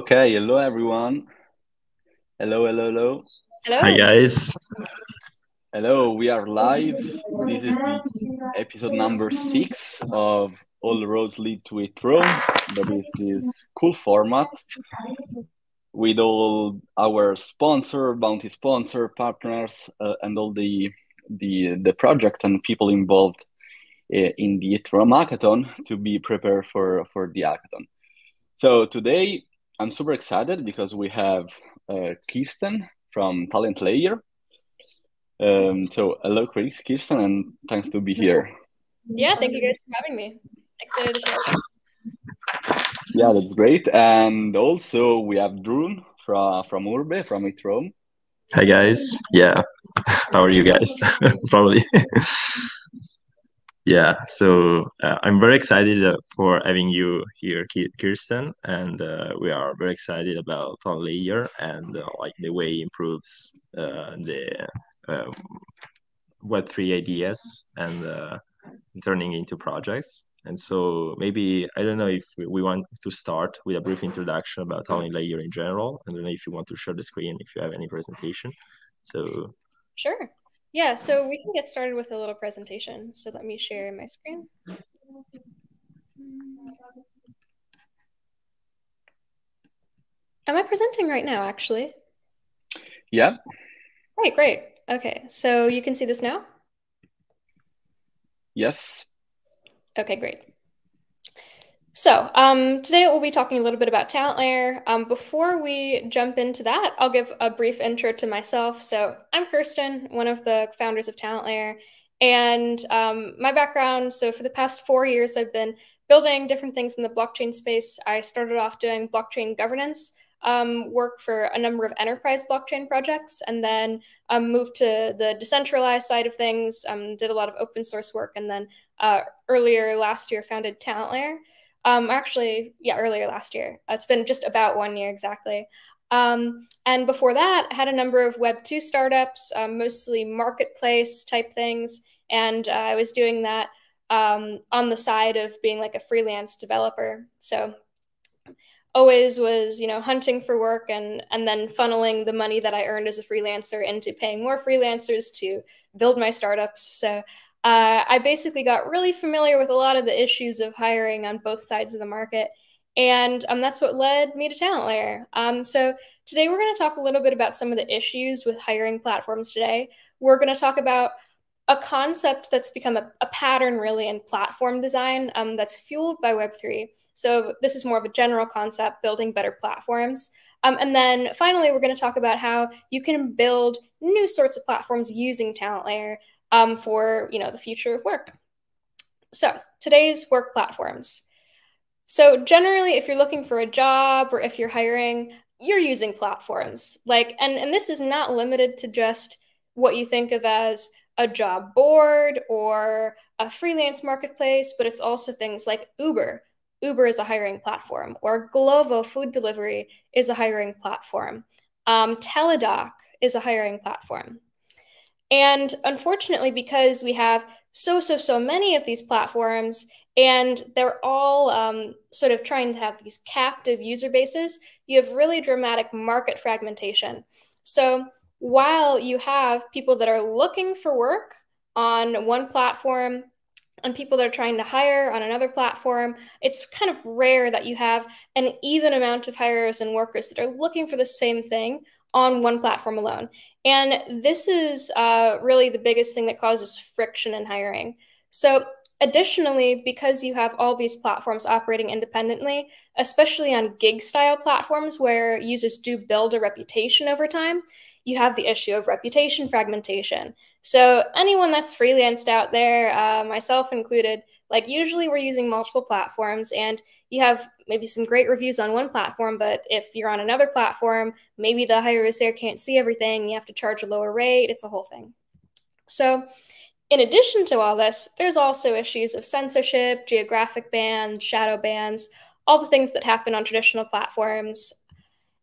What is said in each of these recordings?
Okay, hello everyone. Hello, hello, hello. Hello. Hi guys. Hello, we are live. This is the episode number six of All Roads Lead to ETHRome. That is this cool format with all our sponsor, bounty sponsor, partners, uh, and all the the the project and people involved uh, in the ETHRome hackathon to be prepared for for the hackathon. So today I'm super excited because we have uh, Kirsten from Talent Layer. Um, so hello, Chris, Kirsten, and thanks to be here. Yeah, thank you guys for having me. Excited to share. Yeah, that's great. And also we have Drew from from Urbe from ETHRome. Hi guys. Yeah. How are you guys? Probably. yeah. So uh, I'm very excited uh, for having you here, Kirsten, and uh, we are very excited about Talent Layer and uh, like the way it improves uh, the um, Web3 ideas and turning into projects. And so maybe I don't know if we want to start with a brief introduction about Talent Layer in general. I don't know if you want to share the screen if you have any presentation. So sure. Yeah, so we can get started with a little presentation. So let me share my screen. Am I presenting right now, actually? Yeah. Great, great. Okay, so you can see this now? Yes. Okay, great. So um, today we'll be talking a little bit about Talent Layer. Um, before we jump into that, I'll give a brief intro to myself. So I'm Kirsten, one of the founders of Talent Layer. And um, my background, so for the past four years, I've been building different things in the blockchain space. I started off doing blockchain governance um, work for a number of enterprise blockchain projects and then um, moved to the decentralized side of things, um, did a lot of open source work, and then uh, earlier last year founded Talent Layer. Um, actually, yeah, earlier last year. It's been just about one year exactly. Um, and before that, I had a number of Web2 startups, um, mostly marketplace type things. And uh, I was doing that um, on the side of being like a freelance developer. So always was, you know, hunting for work and, and then funneling the money that I earned as a freelancer into paying more freelancers to build my startups. So uh, I basically got really familiar with a lot of the issues of hiring on both sides of the market. And um, that's what led me to Talent Layer. Um, so today we're going to talk a little bit about some of the issues with hiring platforms today. We're going to talk about a concept that's become a, a pattern really in platform design um, that's fueled by Web3. So this is more of a general concept, building better platforms. Um, and then finally, we're going to talk about how you can build new sorts of platforms using Talent Layer um, for you know the future of work. So today's work platforms. So generally, if you're looking for a job or if you're hiring, you're using platforms like and and this is not limited to just what you think of as a job board or a freelance marketplace, but it's also things like Uber. Uber is a hiring platform, or Glovo food delivery is a hiring platform. Um, Teladoc is a hiring platform. And unfortunately, because we have so, so, so many of these platforms, and they're all um, sort of trying to have these captive user bases, you have really dramatic market fragmentation. So while you have people that are looking for work on one platform and people that are trying to hire on another platform, it's kind of rare that you have an even amount of hires and workers that are looking for the same thing on one platform alone. And this is uh, really the biggest thing that causes friction in hiring. So, additionally, because you have all these platforms operating independently, especially on gig style platforms where users do build a reputation over time, you have the issue of reputation fragmentation. So, anyone that's freelanced out there, uh, myself included, like usually we're using multiple platforms and you have maybe some great reviews on one platform, but if you're on another platform, maybe the hires there can't see everything. You have to charge a lower rate. It's a whole thing. So, in addition to all this, there's also issues of censorship, geographic bans, shadow bans, all the things that happen on traditional platforms.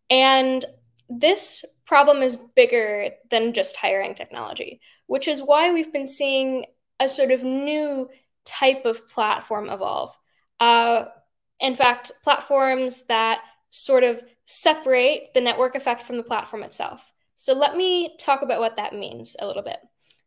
And this problem is bigger than just hiring technology, which is why we've been seeing a sort of new type of platform evolve. Uh, in fact, platforms that sort of separate the network effect from the platform itself. So let me talk about what that means a little bit.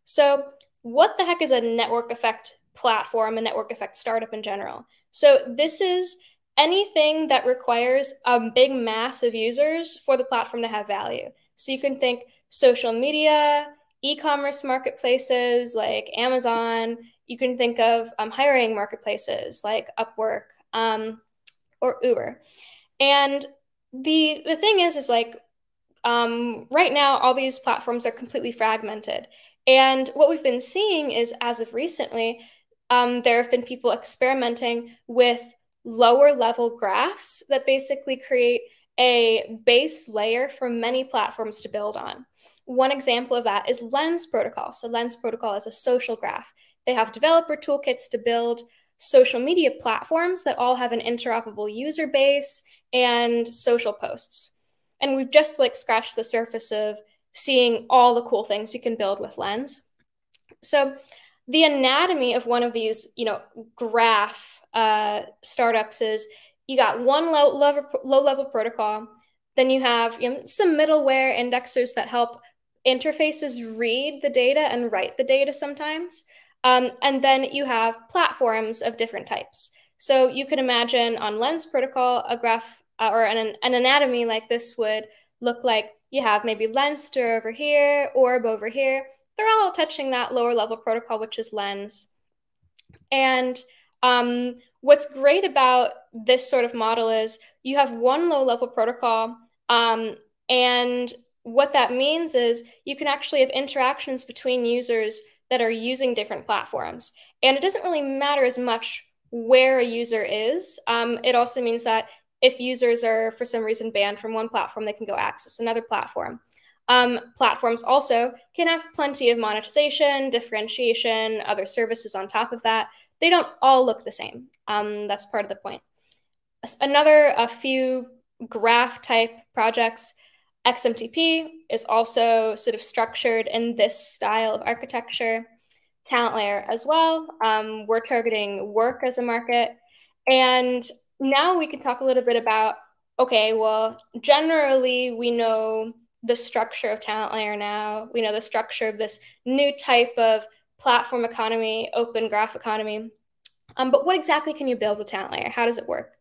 So what the heck is a network effect platform, a network effect startup in general? So this is anything that requires a big mass of users for the platform to have value. So you can think social media, e-commerce marketplaces like Amazon. You can think of um, hiring marketplaces like Upwork um, or Uber. And the the thing is, is like um, right now, all these platforms are completely fragmented. And what we've been seeing is, as of recently, um, there have been people experimenting with lower level graphs that basically create a base layer for many platforms to build on. One example of that is Lens Protocol. So, Lens Protocol is a social graph. They have developer toolkits to build social media platforms that all have an interoperable user base and social posts. And we've just like scratched the surface of seeing all the cool things you can build with Lens. So the anatomy of one of these, you know, graph uh, startups is you got one low level, low level protocol, then you have you know, some middleware indexers that help interfaces read the data and write the data sometimes. Um, and then you have platforms of different types. So you could imagine on Lens protocol, a graph uh, or an, an anatomy like this would look like you have maybe Lenster over here, Orb over here. They're all touching that lower level protocol, which is Lens. And um, what's great about this sort of model is you have one low level protocol. Um, and what that means is you can actually have interactions between users that are using different platforms. And it doesn't really matter as much where a user is. Um, it also means that if users are for some reason banned from one platform, they can go access another platform. Um, platforms also can have plenty of monetization, differentiation, other services on top of that. They don't all look the same. Um, that's part of the point. Another, a few graph type projects, XMTP is also sort of structured in this style of architecture. Talent layer as well. Um, we're targeting work as a market. And now we can talk a little bit about okay, well, generally we know the structure of talent layer now. We know the structure of this new type of platform economy, open graph economy. Um, but what exactly can you build with talent layer? How does it work?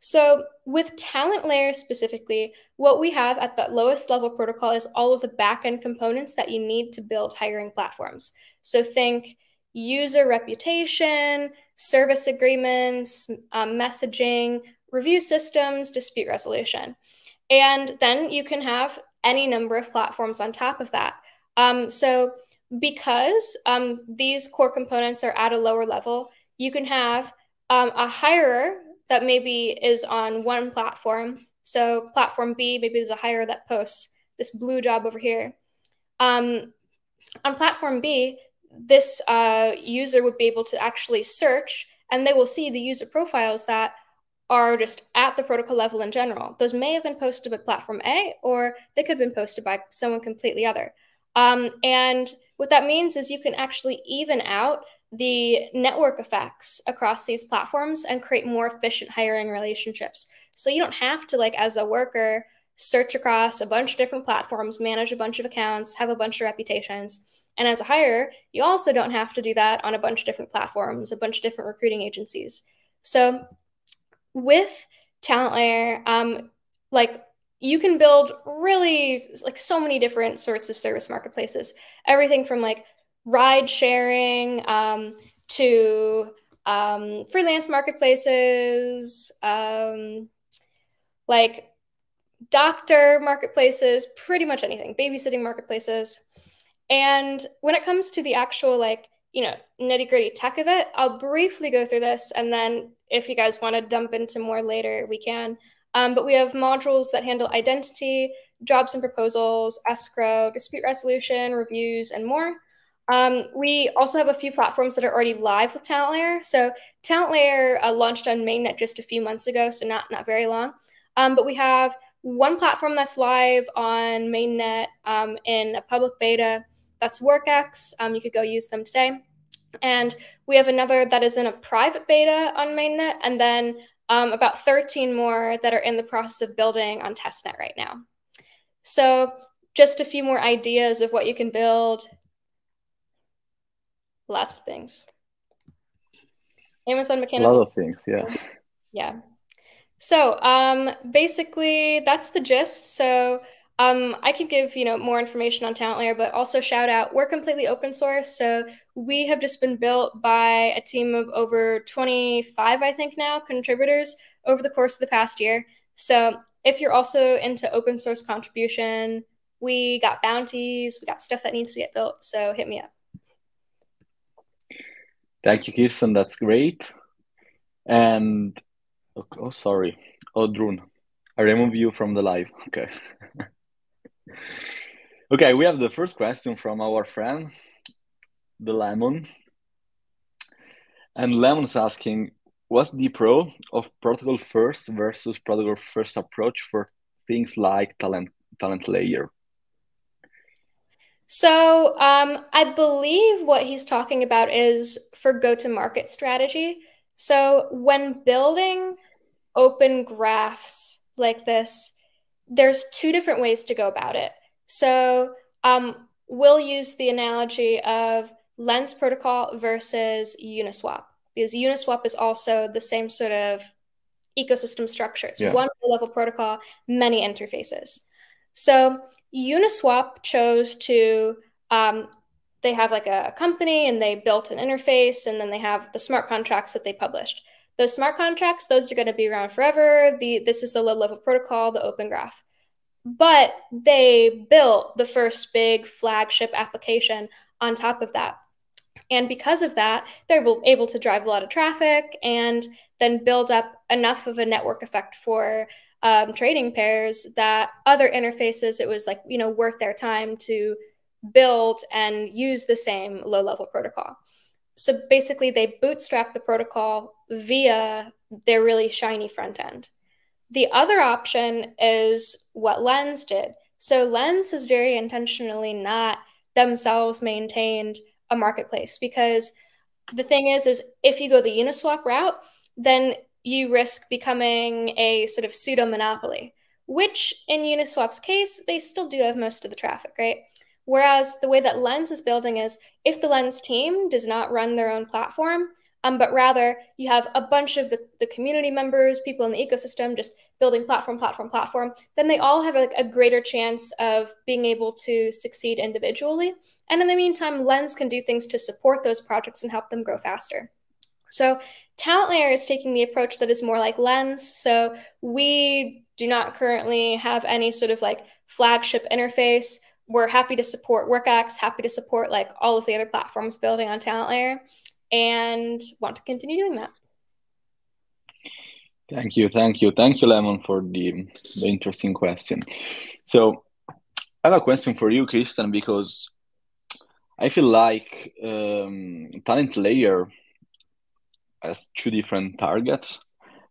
So with talent layer specifically, what we have at the lowest level protocol is all of the backend components that you need to build hiring platforms. So think user reputation, service agreements, um, messaging, review systems, dispute resolution. And then you can have any number of platforms on top of that. Um, so because um, these core components are at a lower level, you can have um, a hirer that maybe is on one platform. So platform B, maybe there's a hirer that posts this blue job over here. Um, on platform B, this uh, user would be able to actually search and they will see the user profiles that are just at the protocol level in general. Those may have been posted by platform A or they could have been posted by someone completely other. Um, and what that means is you can actually even out the network effects across these platforms and create more efficient hiring relationships. So you don't have to, like, as a worker, search across a bunch of different platforms, manage a bunch of accounts, have a bunch of reputations. And as a hire, you also don't have to do that on a bunch of different platforms, a bunch of different recruiting agencies. So with Talent Layer, um, like you can build really like so many different sorts of service marketplaces. Everything from like ride sharing um, to um, freelance marketplaces, um, like doctor marketplaces, pretty much anything, babysitting marketplaces. And when it comes to the actual, like, you know, nitty gritty tech of it, I'll briefly go through this. And then if you guys want to dump into more later, we can. Um, but we have modules that handle identity, jobs and proposals, escrow, dispute resolution, reviews, and more. Um, we also have a few platforms that are already live with Talent Layer. So Talent Layer uh, launched on mainnet just a few months ago, so not not very long. Um, but we have one platform that's live on mainnet um, in a public beta. That's WorkX. Um, you could go use them today. And we have another that is in a private beta on mainnet, and then um, about 13 more that are in the process of building on testnet right now. So just a few more ideas of what you can build. Lots of things. Amazon Mechanical. A lot of things, yeah. Yeah. So um, basically, that's the gist. So um, I can give you know more information on Talent Layer, but also shout out we're completely open source. So we have just been built by a team of over 25, I think now, contributors over the course of the past year. So if you're also into open source contribution, we got bounties, we got stuff that needs to get built. So hit me up. Thank you, Kirsten. That's great. And oh, oh sorry. oh sorry, Odrun, I remove you from the live. Okay. okay, we have the first question from our friend, the Lemon. And Lemon's asking, what's the pro of protocol first versus protocol first approach for things like talent talent layer? So um, I believe what he's talking about is for go-to-market strategy. So when building open graphs like this, there's two different ways to go about it. So um, we'll use the analogy of Lens protocol versus Uniswap because Uniswap is also the same sort of ecosystem structure. It's yeah. one level protocol, many interfaces. So Uniswap chose to, um, they have like a, company and they built an interface and then they have the smart contracts that they published. Those smart contracts, those are going to be around forever. The This is the low level protocol, the Open Graph. But they built the first big flagship application on top of that. And because of that, they're able to drive a lot of traffic and then build up enough of a network effect for um, trading pairs that other interfaces, it was like, you know, worth their time to build and use the same low level protocol. So basically, they bootstrap the protocol via their really shiny front end. The other option is what Lens did. So Lens has very intentionally not themselves maintained a marketplace because the thing is, is if you go the Uniswap route, then you risk becoming a sort of pseudo monopoly, which in Uniswap's case, they still do have most of the traffic, right? Whereas the way that Lens is building is if the Lens team does not run their own platform, um, but rather you have a bunch of the, the community members, people in the ecosystem just building platform, platform, platform, then they all have like a greater chance of being able to succeed individually. And in the meantime, Lens can do things to support those projects and help them grow faster. So Talent Layer is taking the approach that is more like Lens. So we do not currently have any sort of like flagship interface. We're happy to support WorkX, happy to support like all of the other platforms building on Talent Layer, and want to continue doing that. Thank you, thank you, thank you, Lemon, for the the interesting question. So, I have a question for you, Kristen, because I feel like um, Talent Layer has two different targets.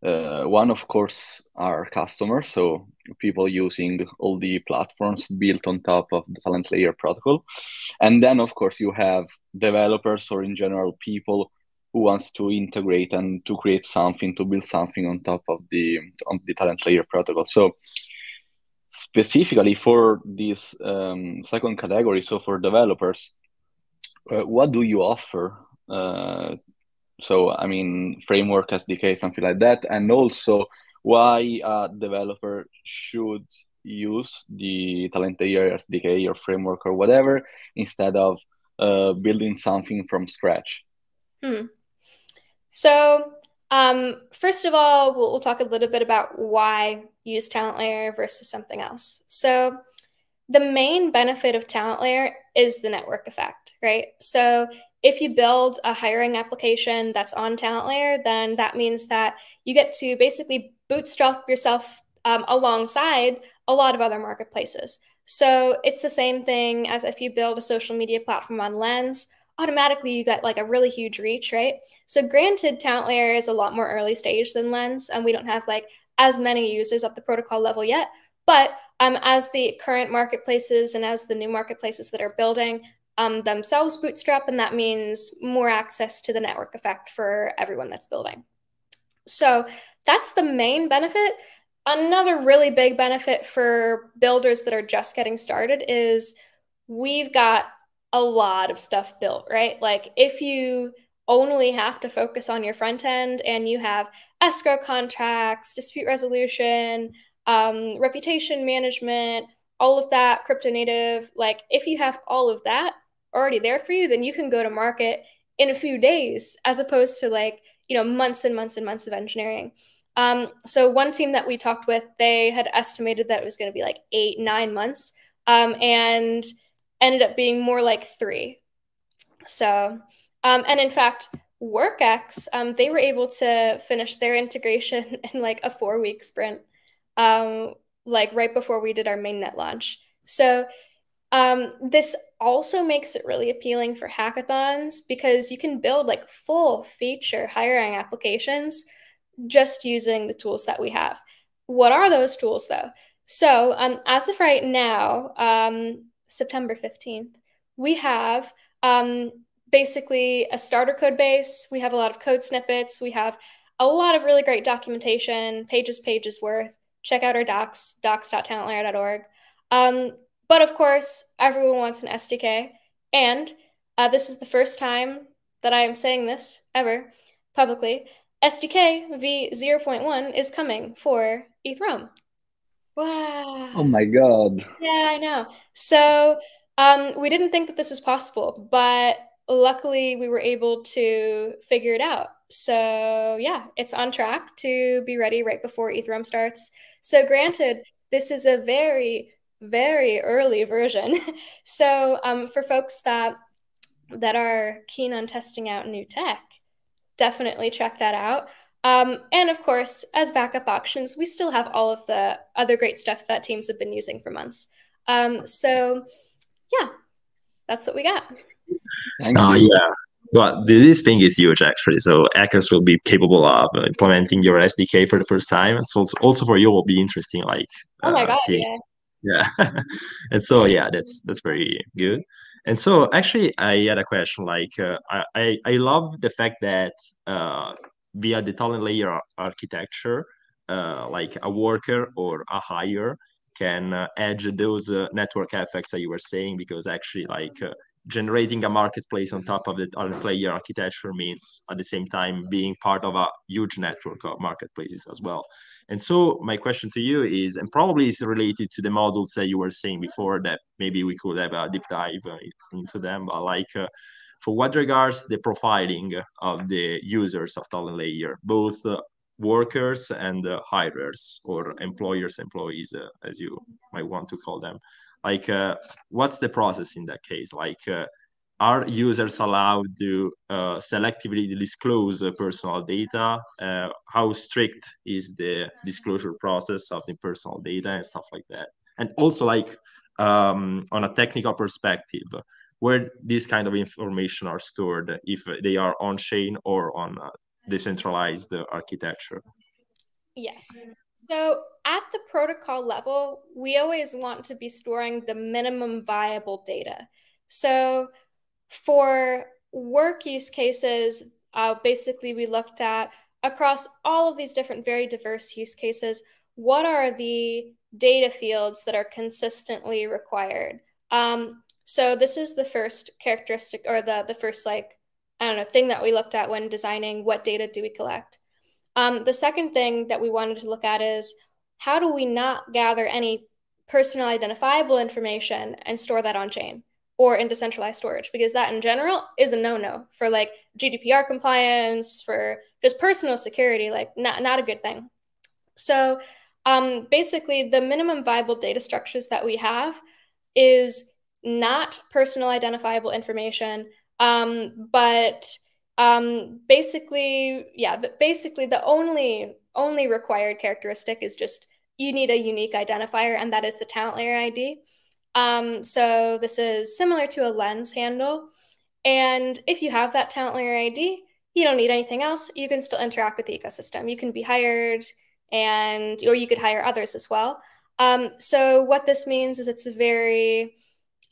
Uh, one, of course, are customers, so people using all the platforms built on top of the talent layer protocol. And then, of course, you have developers or in general people who wants to integrate and to create something, to build something on top of the on the talent layer protocol. So specifically for this um, second category, so for developers, uh, what do you offer uh, so I mean, framework SDK, something like that, and also why a developer should use the Talent Layer SDK or framework or whatever instead of uh, building something from scratch. Hmm. So um, first of all, we'll, we'll talk a little bit about why use Talent Layer versus something else. So the main benefit of Talent Layer is the network effect, right? So if you build a hiring application that's on Talent Layer, then that means that you get to basically bootstrap yourself um, alongside a lot of other marketplaces. So it's the same thing as if you build a social media platform on Lens, automatically you get like a really huge reach, right? So granted, Talent Layer is a lot more early stage than Lens, and we don't have like as many users at the protocol level yet. But um, as the current marketplaces and as the new marketplaces that are building um, themselves bootstrap, and that means more access to the network effect for everyone that's building. So that's the main benefit. Another really big benefit for builders that are just getting started is we've got a lot of stuff built, right? Like if you only have to focus on your front end and you have escrow contracts, dispute resolution, um, reputation management, all of that, crypto native, like if you have all of that already there for you, then you can go to market in a few days as opposed to like, you know, months and months and months of engineering. Um, so one team that we talked with, they had estimated that it was going to be like eight, nine months, um, and ended up being more like three. So, um, and in fact, WorkX, um, they were able to finish their integration in like a four week sprint, um, like right before we did our mainnet launch. So um, this also makes it really appealing for hackathons because you can build like full feature hiring applications just using the tools that we have. What are those tools though? So um, as of right now, um, September 15th, we have um, basically a starter code base. We have a lot of code snippets. We have a lot of really great documentation, pages, pages worth. Check out our docs, docs.talentlayer.org. Um, but of course, everyone wants an SDK. And uh, this is the first time that I am saying this ever publicly. SDK v0.1 is coming for ETHRome. Wow. Oh my God. Yeah, I know. So um, we didn't think that this was possible, but luckily we were able to figure it out. So yeah, it's on track to be ready right before ETHRome starts. So granted, this is a very very early version. so um, for folks that that are keen on testing out new tech, definitely check that out. Um, and of course, as backup options, we still have all of the other great stuff that teams have been using for months. Um, so yeah, that's what we got. Uh, yeah. Well, this thing is huge actually. So hackers will be capable of implementing your SDK for the first time. So also for you will be interesting, like oh my uh, god, seeing, yeah yeah. And so yeah that's that's very good. And so actually i had a question like uh, i i love the fact that uh, via the talent layer architecture uh, like a worker or a hire can uh, edge those uh, network effects that you were saying because actually like uh, generating a marketplace on top of the talent layer architecture means at the same time being part of a huge network of marketplaces as well and so my question to you is, and probably is related to the models that you were saying before that maybe we could have a deep dive uh, into them, but like uh, for what regards the profiling of the users of Talent Layer, both uh, workers and uh, hirers or employers, employees, uh, as you might want to call them. Like, uh, what's the process in that case? Like, are users allowed to uh, selectively disclose personal data? Uh, how strict is the disclosure process of the personal data and stuff like that? And also, like um, on a technical perspective, where these kind of information are stored, if they are on chain or on decentralized architecture? Yes. So at the protocol level, we always want to be storing the minimum viable data. So for work use cases, uh, basically, we looked at across all of these different, very diverse use cases, what are the data fields that are consistently required? Um, so this is the first characteristic or the, the first like, I don't know, thing that we looked at when designing what data do we collect. Um, the second thing that we wanted to look at is how do we not gather any personal identifiable information and store that on chain? Or in decentralized storage because that in general is a no-no for like GDPR compliance, for just personal security, like not, not a good thing. So um, basically the minimum viable data structures that we have is not personal identifiable information, um, but um, basically, yeah, basically the only only required characteristic is just you need a unique identifier, and that is the talent layer ID. Um, so this is similar to a lens handle. And if you have that talent layer ID, you don't need anything else. You can still interact with the ecosystem. You can be hired and or you could hire others as well. Um, so what this means is it's very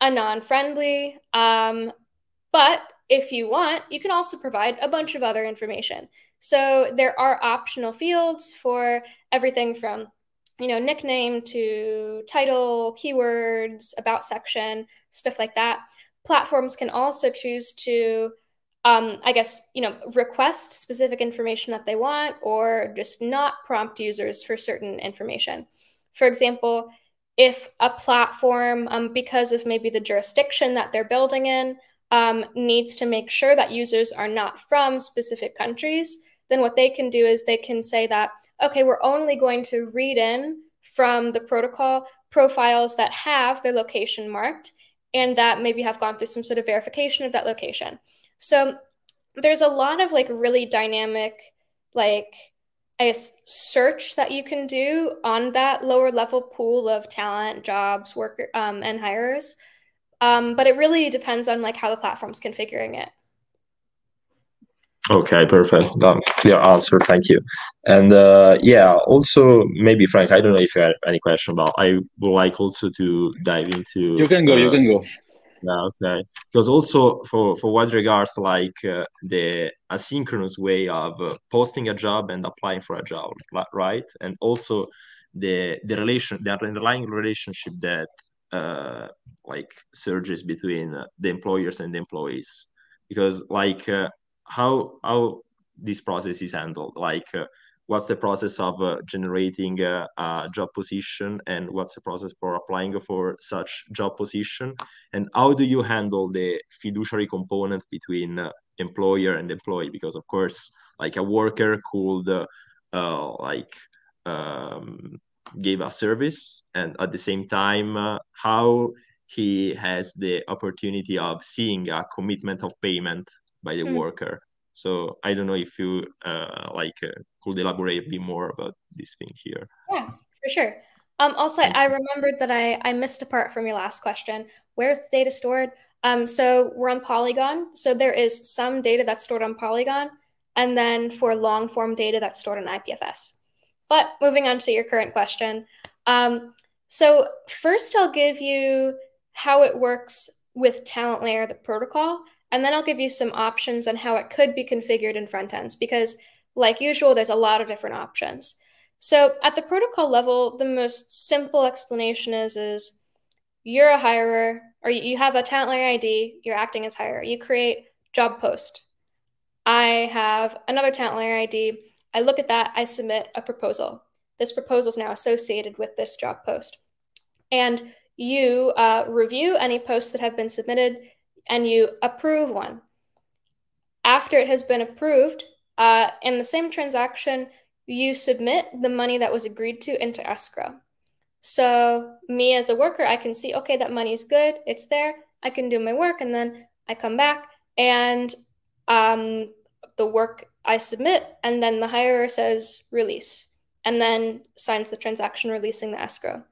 anon friendly. Um, but if you want, you can also provide a bunch of other information. So there are optional fields for everything from you know, nickname to title, keywords, about section, stuff like that. Platforms can also choose to, um, I guess, you know, request specific information that they want or just not prompt users for certain information. For example, if a platform, um, because of maybe the jurisdiction that they're building in, um, needs to make sure that users are not from specific countries, then what they can do is they can say that, okay, we're only going to read in from the protocol profiles that have their location marked and that maybe have gone through some sort of verification of that location. So there's a lot of like really dynamic, like, I guess, search that you can do on that lower level pool of talent, jobs, worker, um, and hires. Um, but it really depends on like how the platform's configuring it. Okay, perfect. That clear answer. Thank you. And uh, yeah, also maybe Frank, I don't know if you have any question about. I would like also to dive into. You can go. Uh, you can go. Yeah. Okay. Because also for for what regards like uh, the asynchronous way of uh, posting a job and applying for a job, right? And also the the relation, the underlying relationship that uh, like surges between the employers and the employees, because like uh, how how this process is handled? Like uh, what's the process of uh, generating a, a, job position and what's the process for applying for such job position? And how do you handle the fiduciary component between uh, employer and employee? Because of course like a worker could uh, uh, like um, give a service and at the same time uh, how he has the opportunity of seeing a commitment of payment by the mm. worker. So I don't know if you uh, like uh, could elaborate a bit more about this thing here. Yeah, for sure. Um, also, I remembered that I, I missed a part from your last question. Where's the data stored? Um, so we're on Polygon. So there is some data that's stored on Polygon, and then for long form data that's stored on IPFS. But moving on to your current question. Um, so first, I'll give you how it works with Talent Layer, the protocol, and then I'll give you some options on how it could be configured in front ends because like usual, there's a lot of different options. So at the protocol level, the most simple explanation is, is you're a hirer or you have a talent layer ID, you're acting as hirer. You create job post. I have another talent layer ID. I look at that, I submit a proposal. This proposal is now associated with this job post. And you uh, review any posts that have been submitted and you approve one. After it has been approved, uh, in the same transaction, you submit the money that was agreed to into escrow. So, me as a worker, I can see, okay, that money is good, it's there, I can do my work, and then I come back and um, the work I submit, and then the hirer says release, and then signs the transaction releasing the escrow.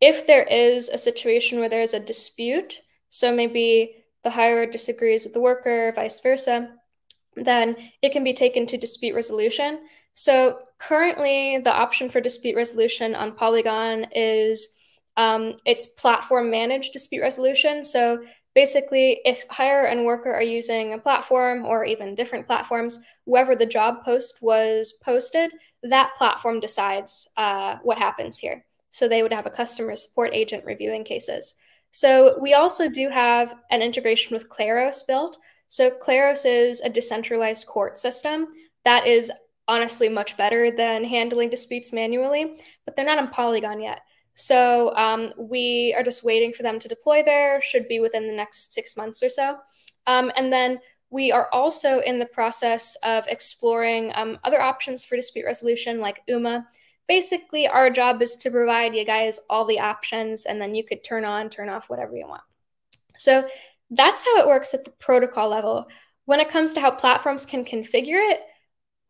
If there is a situation where there is a dispute, so maybe the hirer disagrees with the worker, vice versa, then it can be taken to dispute resolution. So currently, the option for dispute resolution on Polygon is um, it's platform managed dispute resolution. So basically, if hirer and worker are using a platform or even different platforms, whoever the job post was posted, that platform decides uh, what happens here. So they would have a customer support agent reviewing cases. So we also do have an integration with Kleros built. So Kleros is a decentralized court system that is honestly much better than handling disputes manually, but they're not on Polygon yet. So um, we are just waiting for them to deploy there, should be within the next six months or so. Um, and then we are also in the process of exploring um, other options for dispute resolution like UMA basically our job is to provide you guys all the options and then you could turn on turn off whatever you want. So that's how it works at the protocol level. When it comes to how platforms can configure it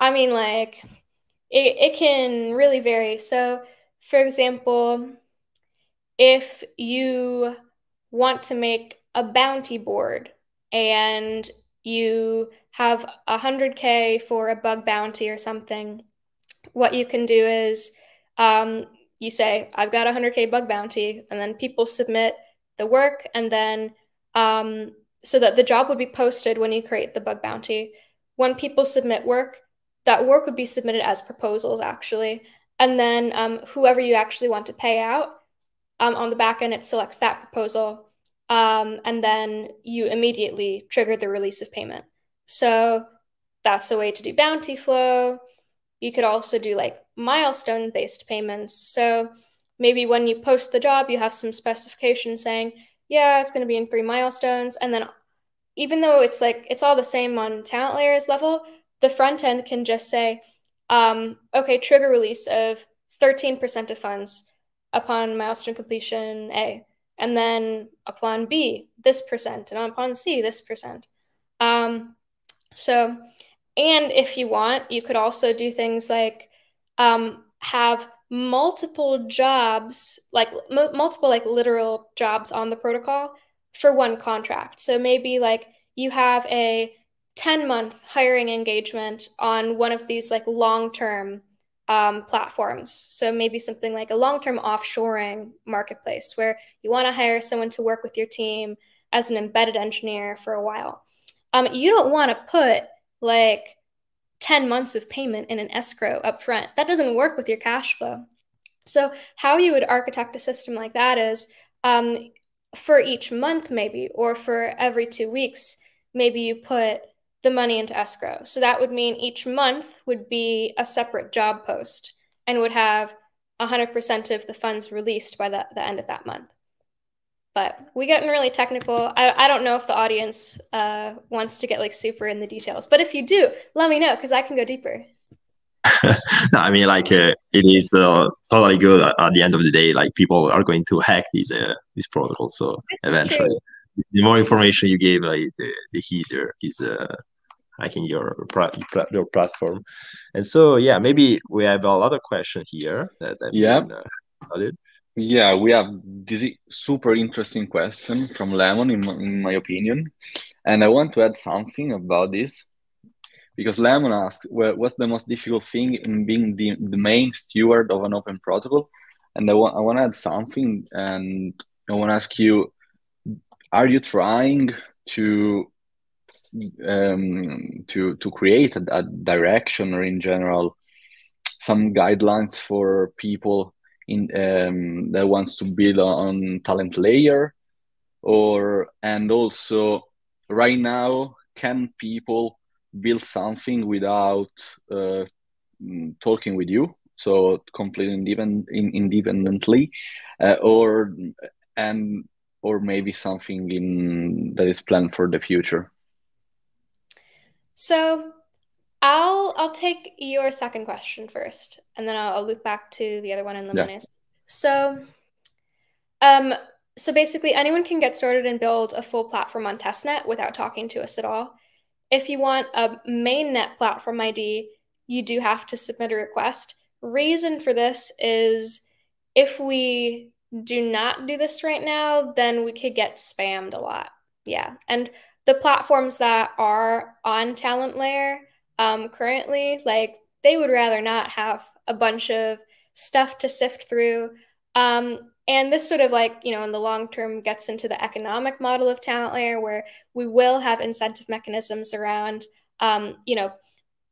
i mean like it, it can really vary. So for example if you want to make a bounty board and you have 100k for a bug bounty or something what you can do is um, you say, I've got a 100K bug bounty, and then people submit the work, and then um, so that the job would be posted when you create the bug bounty. When people submit work, that work would be submitted as proposals actually. And then um, whoever you actually want to pay out um, on the back end, it selects that proposal. Um, and then you immediately trigger the release of payment. So that's a way to do bounty flow. You could also do like milestone based payments. So maybe when you post the job, you have some specification saying, yeah, it's going to be in three milestones. And then even though it's like it's all the same on talent layers level, the front end can just say, um, okay, trigger release of 13% of funds upon milestone completion A, and then upon B, this percent, and upon C, this percent. Um, so, and if you want, you could also do things like um, have multiple jobs, like multiple like literal jobs on the protocol for one contract. So maybe like you have a 10 month hiring engagement on one of these like long term um, platforms. So maybe something like a long term offshoring marketplace where you want to hire someone to work with your team as an embedded engineer for a while. Um, you don't want to put like 10 months of payment in an escrow up front. That doesn't work with your cash flow. So, how you would architect a system like that is um, for each month, maybe, or for every two weeks, maybe you put the money into escrow. So that would mean each month would be a separate job post and would have 100% of the funds released by the, the end of that month. But we getting really technical. I, I don't know if the audience uh, wants to get like super in the details, but if you do, let me know because I can go deeper. no, I mean, like uh, it is uh, totally good. At, the end of the day, like people are going to hack these uh, these protocols. So this eventually, the more information you give, like the, the easier is uh, hacking your your platform. And so, yeah, maybe we have a lot of questions here that yeah. Been, uh, yeah, we have this super interesting question from Lemon, in my, in my opinion, and I want to add something about this because Lemon asked, well, "What's the most difficult thing in being the, the main steward of an open protocol?" And I want I want to add something, and I want to ask you: Are you trying to um, to to create a, a, direction or in general some guidelines for people in um, that wants to build on talent layer or and also right now can people build something without uh, talking with you? So completely independent, independently uh, or and or maybe something in that is planned for the future. So I'll I'll take your second question first, and then I'll, I'll loop back to the other one in Limones. Yeah. So, um, so basically, anyone can get started and build a full platform on testnet without talking to us at all. If you want a mainnet platform ID, you do have to submit a request. Reason for this is if we do not do this right now, then we could get spammed a lot. Yeah, and the platforms that are on talent layer um, currently like they would rather not have a bunch of stuff to sift through. Um, and this sort of like you know in the long term gets into the economic model of talent layer where we will have incentive mechanisms around um, you know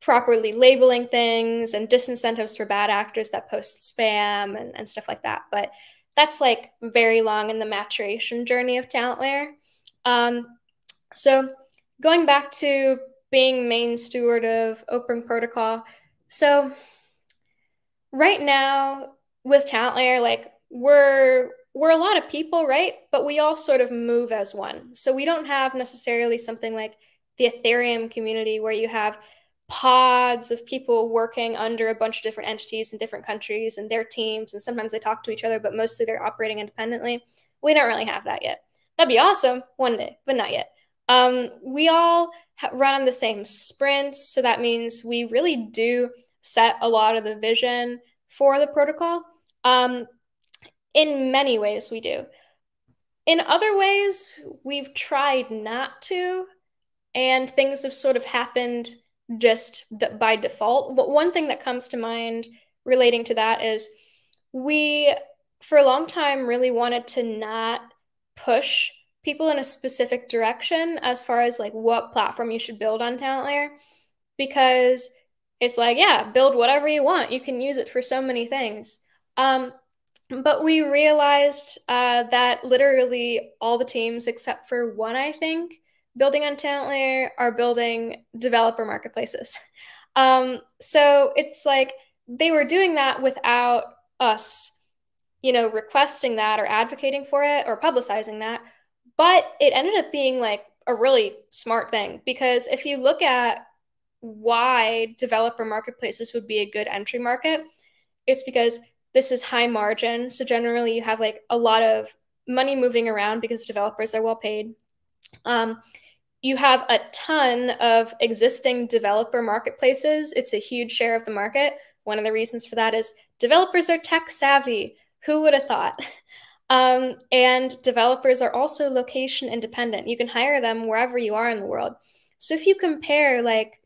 properly labeling things and disincentives for bad actors that post spam and, and stuff like that. But that's like very long in the maturation journey of talent layer. Um, so going back to being main steward of Open Protocol, so right now with Talent Layer, like we're we're a lot of people, right? But we all sort of move as one. So we don't have necessarily something like the Ethereum community where you have pods of people working under a bunch of different entities in different countries and their teams. And sometimes they talk to each other, but mostly they're operating independently. We don't really have that yet. That'd be awesome one day, but not yet. Um, we all run on the same sprints. So that means we really do set a lot of the vision for the protocol. Um, in many ways, we do. In other ways, we've tried not to, and things have sort of happened just by default. But one thing that comes to mind relating to that is we, for a long time, really wanted to not push people in a specific direction as far as like what platform you should build on talent layer because it's like, yeah, build whatever you want. You can use it for so many things. Um, but we realized uh, that literally all the teams, except for one, I think, building on Talent Layer, are building developer marketplaces. Um, so it's like they were doing that without us, you know, requesting that or advocating for it or publicizing that. But it ended up being like a really smart thing because if you look at why developer marketplaces would be a good entry market, it's because this is high margin. So generally, you have like a lot of money moving around because developers are well paid. Um, you have a ton of existing developer marketplaces. It's a huge share of the market. One of the reasons for that is developers are tech savvy. Who would have thought? Um, and developers are also location independent. You can hire them wherever you are in the world. So if you compare like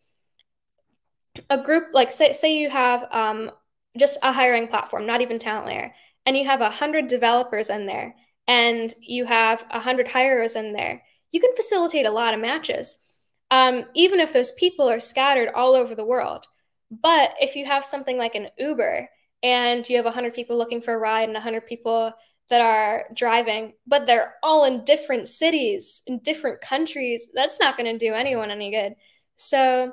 a group, like say, say you have um, just a hiring platform, not even Talent Layer, and you have a hundred developers in there, and you have a hundred hirers in there, you can facilitate a lot of matches, um, even if those people are scattered all over the world. But if you have something like an Uber and you have 100 people looking for a ride and 100 people that are driving, but they're all in different cities, in different countries, that's not going to do anyone any good. So,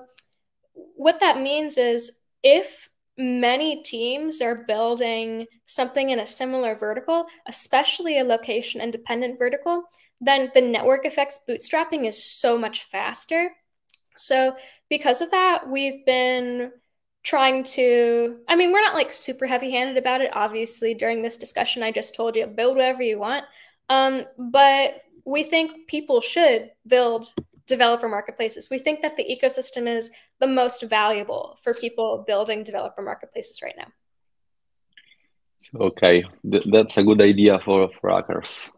what that means is if many teams are building something in a similar vertical, especially a location independent vertical, then the network effects bootstrapping is so much faster. So, because of that, we've been trying to i mean we're not like super heavy handed about it obviously during this discussion i just told you build whatever you want. Um, but we think people should build developer marketplaces. We think that the ecosystem is the most valuable for people building developer marketplaces right now. Okay. Th- that's a good idea for for hackers.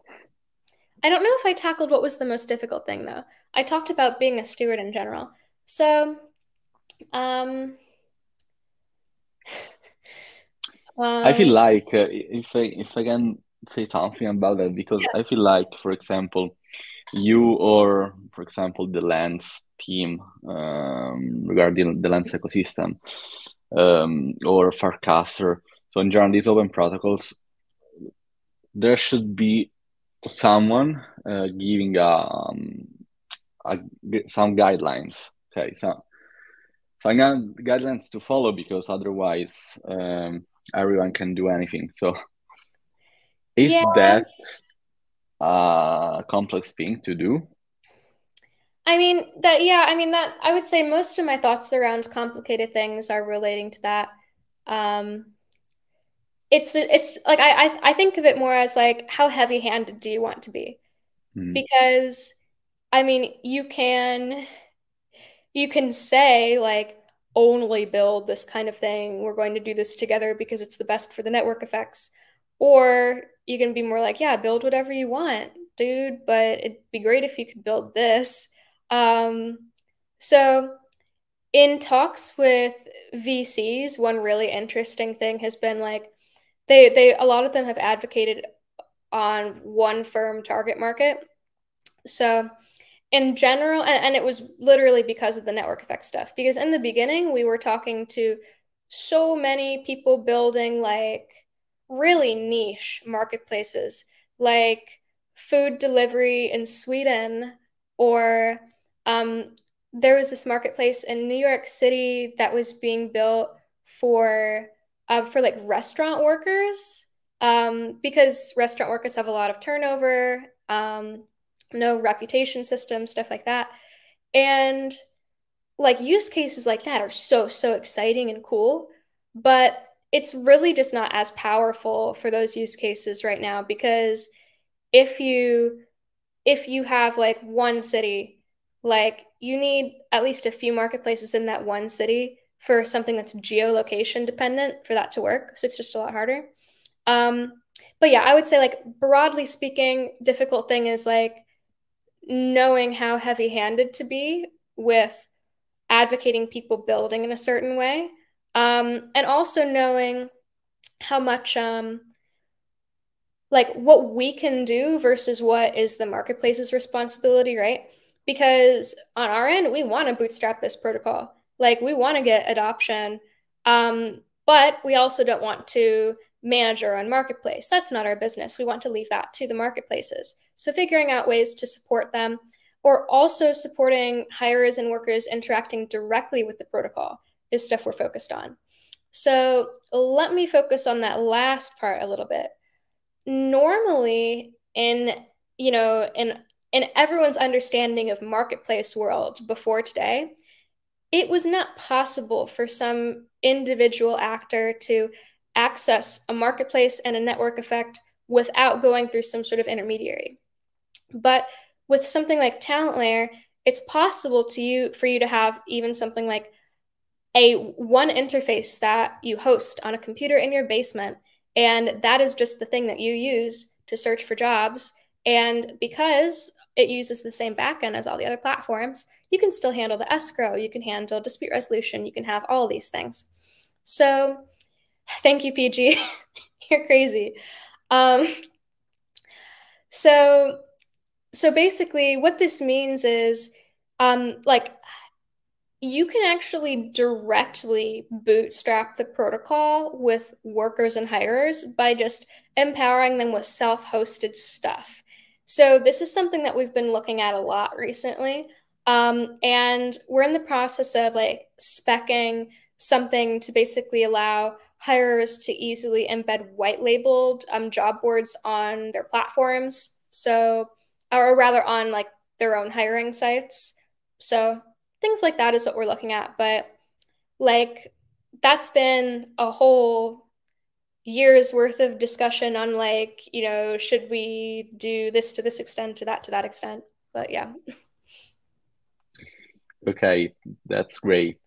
I don't know if i tackled what was the most difficult thing though. I talked about being a steward in general. So um um, I feel um, like uh, if I if I can say something about that because yeah. I feel like, for example, you or for example the Lens team um, regarding the Lens ecosystem um, or Farcaster. So in general, these open protocols, there should be someone uh, giving um, a, some guidelines. Okay, so so I got guidelines to follow because otherwise um, everyone can do anything. So is yeah. that a complex thing to do? I mean that yeah, I mean that I would say most of my thoughts around complicated things are relating to that. Um it's it's like I I, I think of it more as like how heavy handed do you want to be? Mm. Because I mean you can you can say like only build this kind of thing. We're going to do this together because it's the best for the network effects. Or you can be more like yeah build whatever you want dude but it'd be great if you could build this. Um, so in talks with vcs one really interesting thing has been like they they a lot of them have advocated on one firm target market. So in general, and, it was literally because of the network effect stuff. Because in the beginning, we were talking to so many people building like really niche marketplaces, like food delivery in Sweden, or um, there was this marketplace in New York City that was being built for uh, for like restaurant workers um, because restaurant workers have a lot of turnover. Um, no reputation system, stuff like that. And like use cases like that are so, so exciting and cool, but it's really just not as powerful for those use cases right now because if you if you have like one city like you need at least a few marketplaces in that one city for something that's geolocation dependent for that to work so it's just a lot harder um, but yeah i would say like broadly speaking difficult thing is like knowing how heavy handed to be with advocating people building in a certain way. Um, and also knowing how much, um, like, what we can do versus what is the marketplace's responsibility, right? Because on our end, we want to bootstrap this protocol. Like we want to get adoption, um, but we also don't want to manage our own marketplace. That's not our business. We want to leave that to the marketplaces. So figuring out ways to support them or also supporting hirers and workers interacting directly with the protocol is stuff we're focused on. So let me focus on that last part a little bit. Normally in, you know, in in everyone's understanding of marketplace world before today, it was not possible for some individual actor to access a marketplace and a network effect without going through some sort of intermediary. But with something like Talent Layer, it's possible to you for you to have even something like a one interface that you host on a computer in your basement. And that is just the thing that you use to search for jobs. And because it uses the same backend as all the other platforms you can still handle the escrow you can handle dispute resolution you can have all these things. So thank you pg you're crazy. Um, so so basically what this means is um, like you can actually directly bootstrap the protocol with workers and hirers by just empowering them with self-hosted stuff. So this is something that we've been looking at a lot recently. Um, and we're in the process of like specking something to basically allow hirers to easily embed white labeled um, job boards on their platforms. So or rather on like their own hiring sites. So things like that is what we're looking at. But like that's been a whole year's worth of discussion on like, you know, should we do this to this extent, to that to that extent. But yeah. Okay, that's great.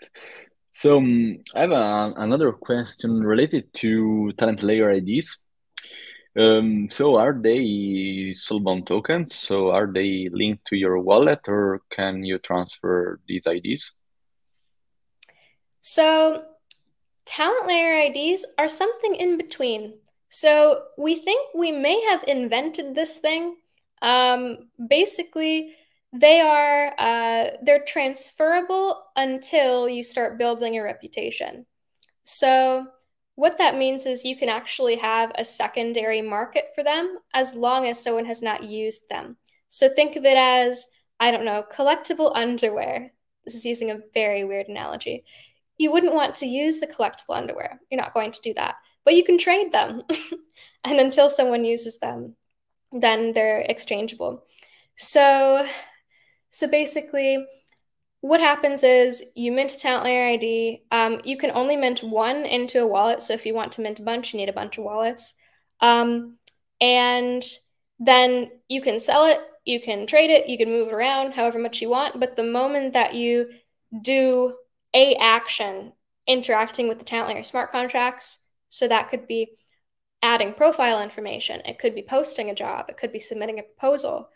So um, I have a, another question related to talent layer IDs. Um, so are they soulbound tokens? So are they linked to your wallet or can you transfer these IDs? So talent layer IDs are something in between. So we think we may have invented this thing. Um, basically, they are uh, they're transferable until you start building a reputation. So what that means is you can actually have a secondary market for them as long as someone has not used them. So think of it as, I don't know, collectible underwear. This is using a very weird analogy. You wouldn't want to use the collectible underwear. You're not going to do that. But you can trade them. and until someone uses them, then they're exchangeable. So so basically, what happens is you mint a talent layer ID. Um, you can only mint one into a wallet. So if you want to mint a bunch, you need a bunch of wallets. Um, and then you can sell it, you can trade it, you can move it around however much you want. But the moment that you do a action interacting with the talent layer smart contracts, so that could be adding profile information, it could be posting a job, it could be submitting a proposal,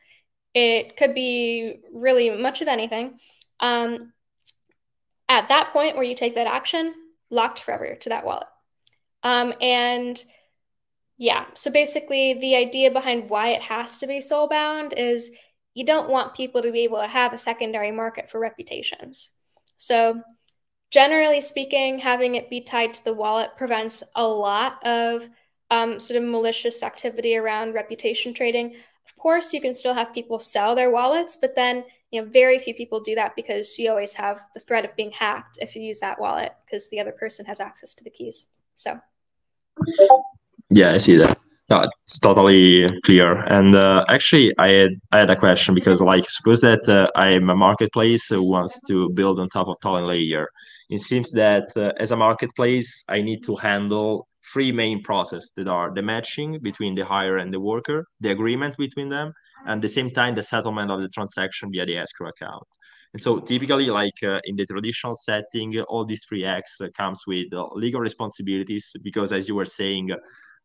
it could be really much of anything. Um, at that point where you take that action, locked forever to that wallet. Um, and yeah, so basically, the idea behind why it has to be soul bound is you don't want people to be able to have a secondary market for reputations. So, generally speaking, having it be tied to the wallet prevents a lot of um, sort of malicious activity around reputation trading. Of course, you can still have people sell their wallets, but then you know very few people do that because you always have the threat of being hacked if you use that wallet because the other person has access to the keys so yeah i see that no, it's totally clear. And uh, actually, I had I had a question because, like, suppose that uh, I'm a marketplace who wants to build on top of Talent Layer. It seems that uh, as a marketplace, I need to handle three main processes that are the matching between the hire and the worker, the agreement between them, and at the same time the settlement of the transaction via the escrow account. And so typically, like uh, in the traditional setting, all these three acts uh, comes with uh, legal responsibilities because, as you were saying,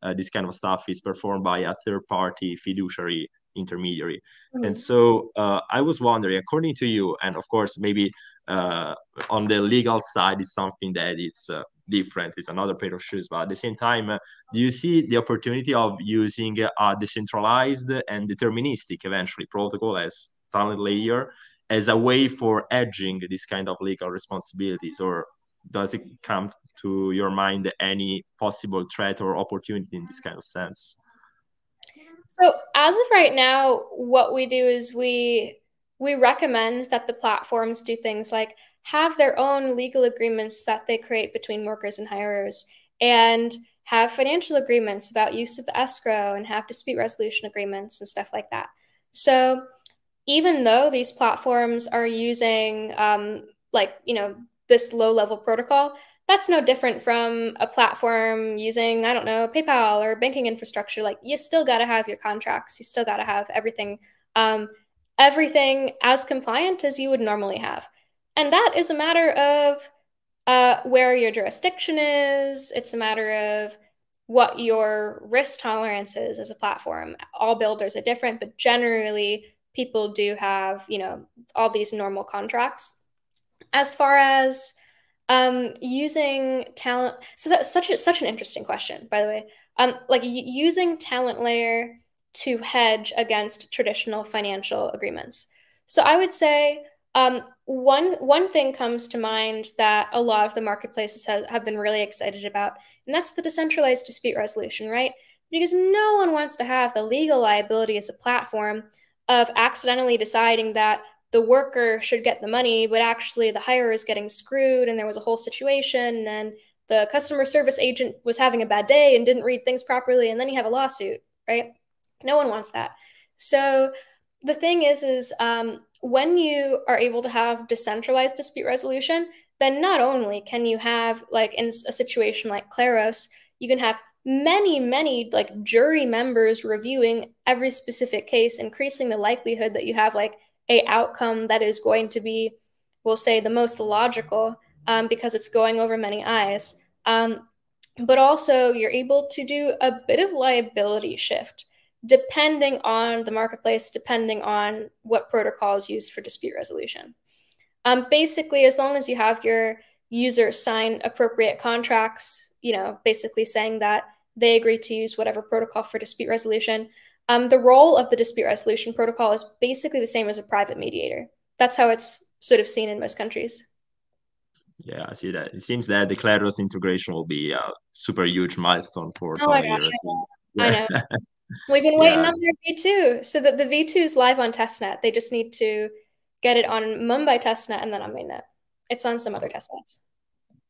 uh, this kind of stuff is performed by a third-party fiduciary intermediary. Mm-hmm. And so uh, I was wondering, according to you, and of course, maybe uh, on the legal side, it's something that it's different. It's another pair of shoes. But at the same time, do you see the opportunity of using a decentralized and deterministic eventually protocol as talent layer as a way for edging this kind of legal responsibilities, or does it come to your mind any possible threat or opportunity in this kind of sense? So as of right now, what we do is we we recommend that the platforms do things like have their own legal agreements that they create between workers and hirers and have financial agreements about use of the escrow and have dispute resolution agreements and stuff like that. So even though these platforms are using um, like you know this low level protocol, that's no different from a platform using I don't know PayPal or banking infrastructure. Like you still got to have your contracts, you still got to have everything, um, everything as compliant as you would normally have, and that is a matter of uh, where your jurisdiction is. It's a matter of what your risk tolerance is as a platform. All builders are different, but generally people do have, you know, all these normal contracts. As far as um, using talent, so that's such a, such an interesting question, by the way. Um, like using talent layer to hedge against traditional financial agreements. So I would say um, one one thing comes to mind that a lot of the marketplaces have, have been really excited about, and that's the decentralized dispute resolution, right? Because no one wants to have the legal liability as a platform of accidentally deciding that the worker should get the money, but actually the hirer is getting screwed and there was a whole situation and the customer service agent was having a bad day and didn't read things properly and then you have a lawsuit, right? No one wants that. So the thing is, is um, when you are able to have decentralized dispute resolution, then not only can you have like in a situation like Kleros, you can have many, many like jury members reviewing every specific case, increasing the likelihood that you have like a outcome that is going to be, we'll say, the most logical um, because it's going over many eyes. Um, but also, you're able to do a bit of liability shift depending on the marketplace, depending on what protocol is used for dispute resolution. Um, basically, as long as you have your user sign appropriate contracts, you know, basically saying that they agree to use whatever protocol for dispute resolution. Um, the role of the dispute resolution protocol is basically the same as a private mediator. That's how it's sort of seen in most countries. Yeah, I see that. It seems that the Kleros integration will be a super huge milestone for oh my gosh, I know. Yeah. I know. We've been waiting yeah. on their V2 so that the V2 is live on testnet. They just need to get it on Mumbai testnet and then on mainnet. It's on some other testnets.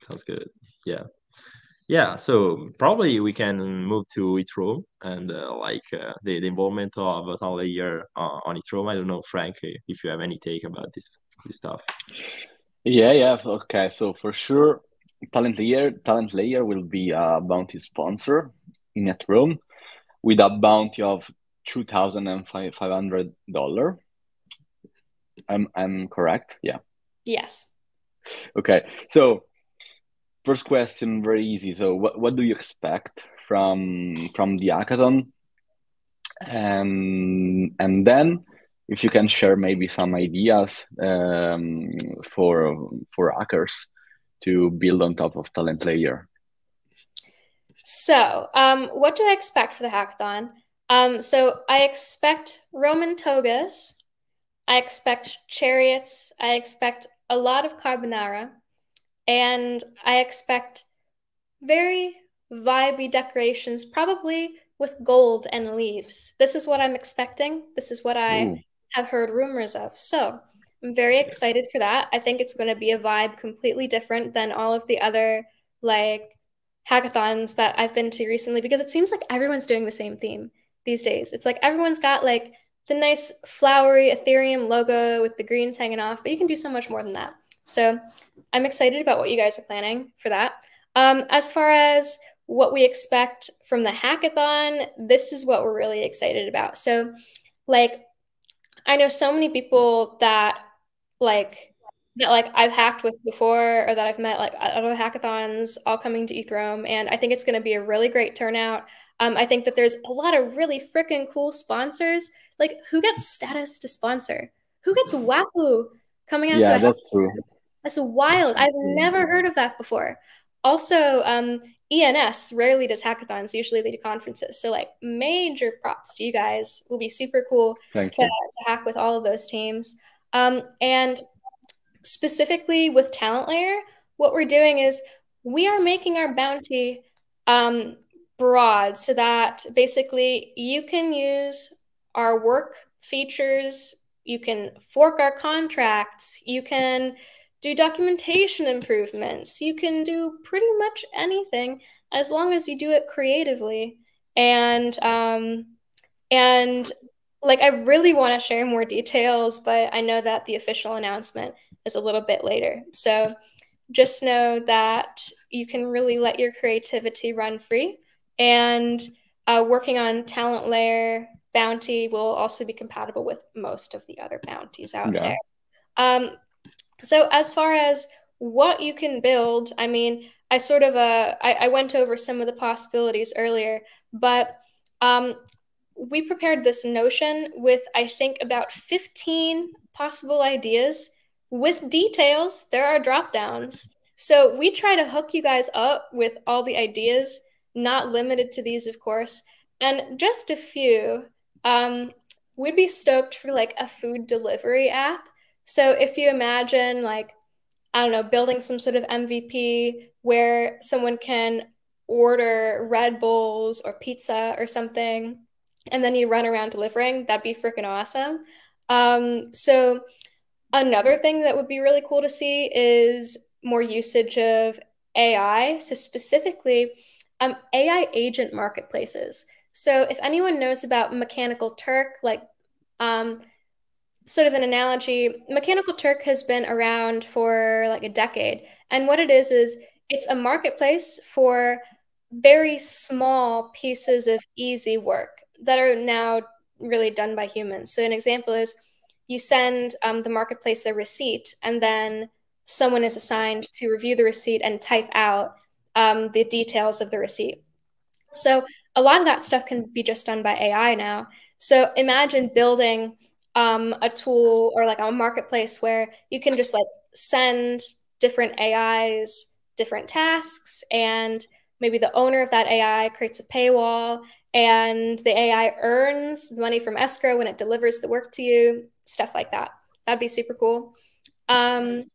Sounds good. Yeah yeah so probably we can move to ETHRome and uh, like uh, the, the involvement of a layer uh, on ETHRome i don't know frank if you have any take about this, this stuff yeah yeah okay so for sure talent layer talent layer will be a bounty sponsor in ETHRome with a bounty of $2500 i'm i'm correct yeah yes okay so first question, very easy. So, what, what do you expect from from the hackathon? And and then, if you can share maybe some ideas um, for for hackers to build on top of Talent Layer. So, um, what do I expect for the hackathon? Um, so, I expect Roman togas. I expect chariots. I expect a lot of carbonara. And I expect very vibey decorations, probably with gold and leaves. This is what I'm expecting. This is what I Ooh. have heard rumors of. So I'm very excited for that. I think it's going to be a vibe completely different than all of the other like hackathons that I've been to recently because it seems like everyone's doing the same theme these days. It's like everyone's got like the nice flowery Ethereum logo with the greens hanging off, but you can do so much more than that. So I'm excited about what you guys are planning for that. Um, as far as what we expect from the hackathon, this is what we're really excited about. So, like, I know so many people that like that like I've hacked with before or that I've met like at other hackathons all coming to ETHRome and I think it's going to be a really great turnout. Um, I think that there's a lot of really freaking cool sponsors. Like who gets status to sponsor? Who gets Waku coming out? Yeah, that's true. That's wild. I've never heard of that before. Also, um, ENS rarely does hackathons. Usually they do conferences. So like major props to you guys. Will be super cool to, to, hack with all of those teams. Um, and specifically with Talent Layer, what we're doing is we are making our bounty um, broad so that basically you can use our work features, you can fork our contracts, you can do documentation improvements, you can do pretty much anything as long as you do it creatively. And um, and like I really want to share more details, but I know that the official announcement is a little bit later. So just know that you can really let your creativity run free. And uh, working on Talent Layer Bounty will also be compatible with most of the other bounties out yeah. there. Um, so as far as what you can build, I mean, I sort of uh, I, I went over some of the possibilities earlier, but um, we prepared this notion with I think about 15 possible ideas with details. There are drop downs. So we try to hook you guys up with all the ideas, not limited to these, of course, and just a few. Um, we'd be stoked for like a food delivery app. So if you imagine like I don't know, building some sort of MVP where someone can order Red Bulls or pizza or something, and then you run around delivering, that'd be freaking awesome. Um, so Another thing that would be really cool to see is more usage of AI. So, specifically, um, AI agent marketplaces. So, if anyone knows about Mechanical Turk, like um, sort of an analogy, Mechanical Turk has been around for like a decade. And what it is, is it's a marketplace for very small pieces of easy work that are now really done by humans. So, an example is you send um, the marketplace a receipt, and then someone is assigned to review the receipt and type out um, the details of the receipt. So a lot of that stuff can be just done by AI now. So imagine building um, a tool or like a marketplace where you can just like send different AIs different tasks and maybe the owner of that AI creates a paywall and the AI earns the money from escrow when it delivers the work to you stuff like that. That'd be super cool. Um,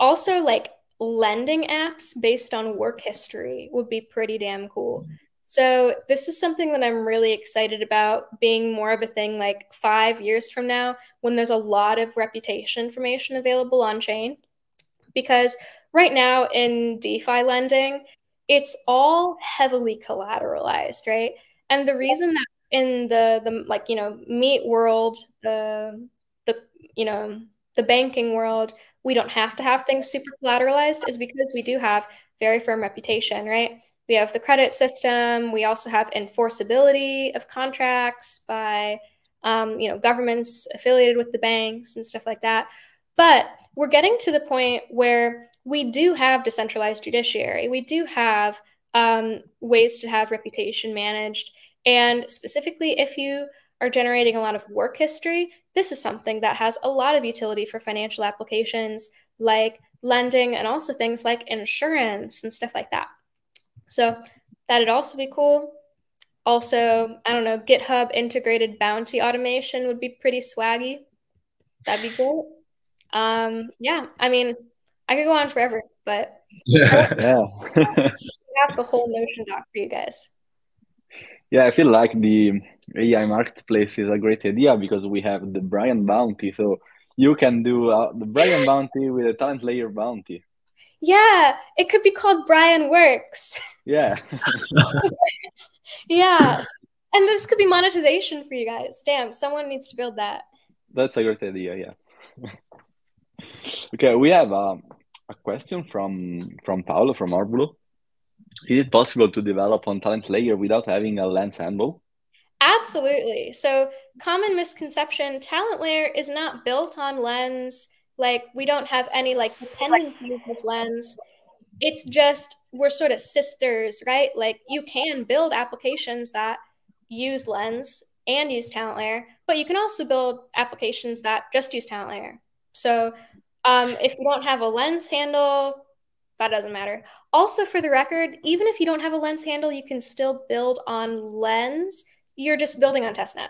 also, like lending apps based on work history would be pretty damn cool. So, this is something that I'm really excited about being more of a thing like five years from now when there's a lot of reputation information available on chain. Because right now in DeFi lending, it's all heavily collateralized, right? And the reason that in the the like you know meat world the the you know the banking world we don't have to have things super collateralized is because we do have very firm reputation right? We have the credit system. We also have enforceability of contracts by um, you know governments affiliated with the banks and stuff like that. But we're getting to the point where we do have decentralized judiciary. We do have um, ways to have reputation managed and specifically if you are generating a lot of work history, this is something that has a lot of utility for financial applications like lending and also things like insurance and stuff like that. So that'd also be cool. Also, I don't know, GitHub integrated bounty automation would be pretty swaggy. That'd be cool. Um, yeah, I mean, I could go on forever, but yeah, yeah. have the whole Notion doc for you guys. Yeah, I feel like the AI marketplace is a great idea because we have the Brian bounty. So you can do uh, the Brian bounty with a talent layer bounty. Yeah, it could be called Brian Works. Yeah. yeah. And this could be monetization for you guys. Damn, someone needs to build that. That's a great idea, yeah. okay, we have um, a question from from Paolo from Arbulo. Is it possible to develop on Talent Layer without having a lens handle? Absolutely. So, common misconception Talent Layer is not built on Lens. Like, we don't have any like dependencies with Lens. It's just we're sort of sisters, right? Like, you can build applications that use Lens and use Talent Layer, but you can also build applications that just use Talent Layer. So, um, if you don't have a Lens handle, that doesn't matter. Also, for the record, even if you don't have a lens handle, you can still build on lens. You're just building on testnet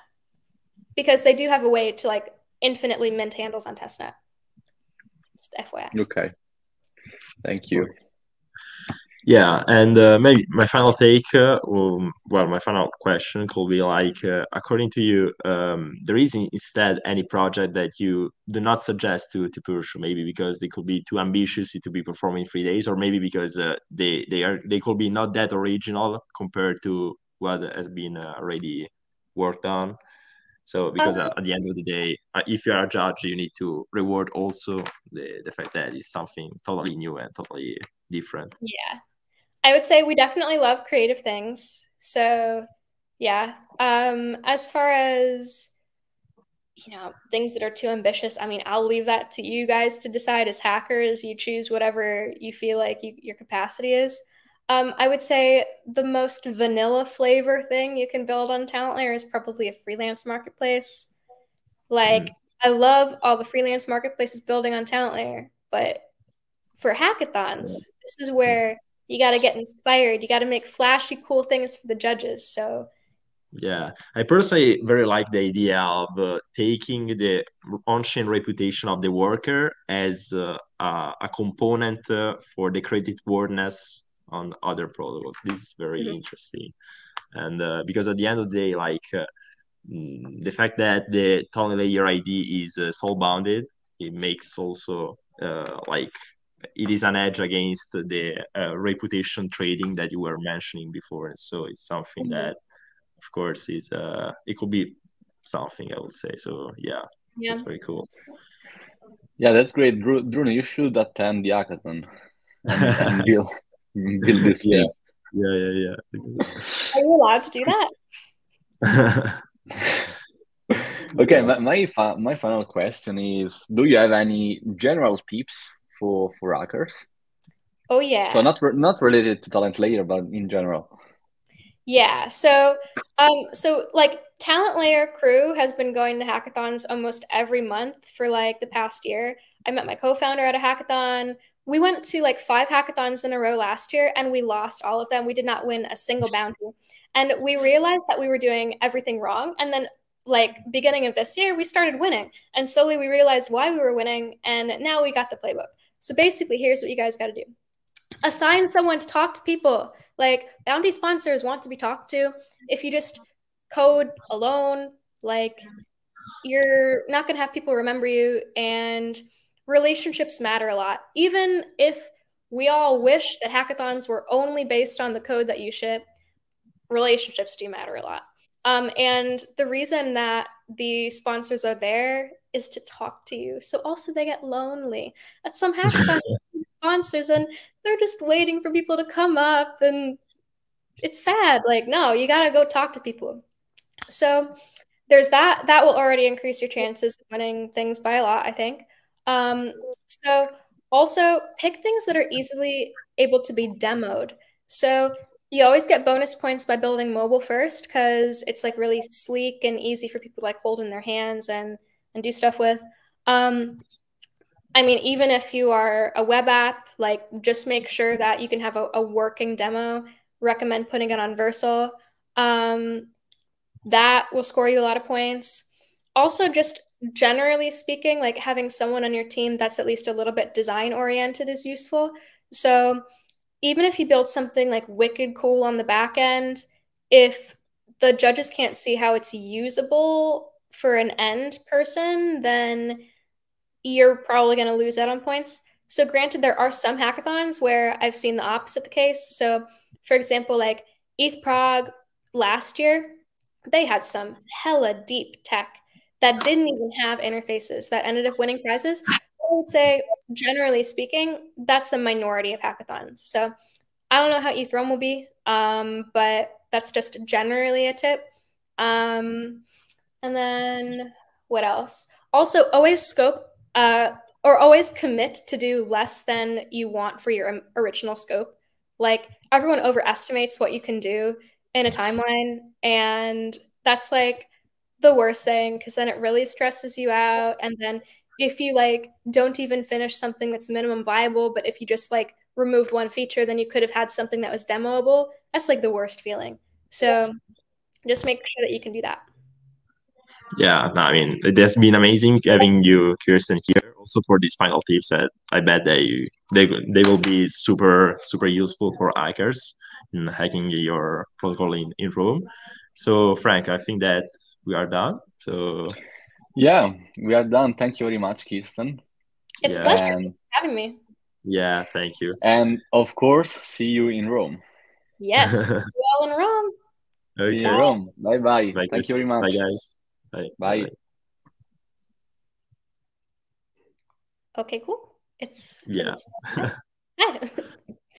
because they do have a way to like infinitely mint handles on testnet. Just FYI. Okay. Thank you. Yeah, and uh, maybe my final take, uh, um, well, my final question could be like, uh, according to you, um, there is instead any project that you do not suggest to to pursue, maybe because they could be too ambitious to be performed in three days, or maybe because uh, they they are they could be not that original compared to what has been uh, already worked on. So because at, at the end of the day, uh, if you are a judge, you need to reward also the the fact that it's something totally new and totally different. Yeah. I would say we definitely love creative things. So, yeah. Um, as far as you know, things that are too ambitious, I mean, I'll leave that to you guys to decide as hackers. You choose whatever you feel like you, your capacity is. Um, I would say the most vanilla flavor thing you can build on Talent Layer is probably a freelance marketplace. Like, mm. I love all the freelance marketplaces building on Talent Layer, but for hackathons, this is where you got to get inspired. You got to make flashy, cool things for the judges. So, yeah, I personally very like the idea of uh, taking the on-chain reputation of the worker as uh, a component uh, for the credit worthiness on other protocols. This is very mm-hmm. interesting, and uh, because at the end of the day, like uh, mm, the fact that the Talent Layer ID is uh, soul bounded, it makes also like it is an edge against the uh, reputation trading that you were mentioning before. And So it's something mm-hmm. that, of course, is uh, it could be something I would say. So yeah, yeah, that's very cool. Yeah, that's great, Bruno. You should attend the hackathon and, and build build this. Yeah, yeah, yeah, yeah. Are you allowed to do that? okay, my my, fa- my final question is: Do you have any general tips for for hackers? Oh yeah. So not re- not related to talent layer, but in general. Yeah. So um so like talent layer crew has been going to hackathons almost every month for like the past year. I met my co-founder at a hackathon. We went to like five hackathons in a row last year and we lost all of them. We did not win a single bounty. And we realized that we were doing everything wrong. And then like beginning of this year, we started winning. And slowly we realized why we were winning. And now we got the playbook. So basically, here's what you guys got to do assign someone to talk to people. Like bounty sponsors want to be talked to. If you just code alone, like you're not going to have people remember you. And relationships matter a lot. Even if we all wish that hackathons were only based on the code that you ship, relationships do matter a lot. Um, and the reason that the sponsors are there is to talk to you. So also they get lonely at some hackathon sponsors and they're just waiting for people to come up and it's sad. Like, no, you gotta go talk to people. So there's that. That will already increase your chances of winning things by a lot, I think. Um, so also pick things that are easily able to be demoed. So you always get bonus points by building mobile first because it's like really sleek and easy for people to like hold in their hands and and do stuff with. Um, I mean, even if you are a web app, like just make sure that you can have a, a working demo. Recommend putting it on Vercel. Um, that will score you a lot of points. Also, just generally speaking, like having someone on your team that's at least a little bit design oriented is useful. So, even if you build something like wicked cool on the back end, if the judges can't see how it's usable for an end person, then you're probably going to lose out on points. So, granted, there are some hackathons where I've seen the opposite the case. So, for example, like ETH Prague last year, they had some hella deep tech that didn't even have interfaces that ended up winning prizes. I would say, generally speaking, that's a minority of hackathons. So, I don't know how ETH Rome will be, um, but that's just generally a tip. Um, and then what else? Also, always scope uh, or always commit to do less than you want for your original scope. Like everyone overestimates what you can do in a timeline, and that's like the worst thing because then it really stresses you out. And then if you like don't even finish something that's minimum viable, but if you just like removed one feature, then you could have had something that was demoable. That's like the worst feeling. So just make sure that you can do that. Yeah, no, I mean, it has been amazing having you, Kirsten, here. Also for these final tips that I bet they they they will be super super useful for hackers in hacking your protocol in in Rome. So Frank, I think that we are done. So yeah, we are done. Thank you very much, Kirsten. It's yeah. a pleasure and, having me. Yeah, thank you. And of course, see you in Rome. Yes, see you all in Rome. Okay. See you in Rome. Bye bye. Thank you very much. Bye guys. Bye. Bye. Okay, cool. It's yeah. It's